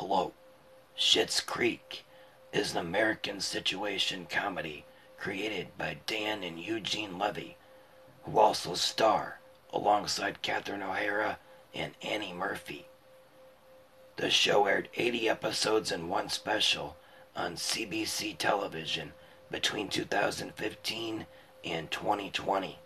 Hello. Schitt's Creek is an American situation comedy created by Dan and Eugene Levy, who also star alongside Catherine O'Hara and Annie Murphy. The show aired 80 episodes and one special on CBC television between 2015 and 2020.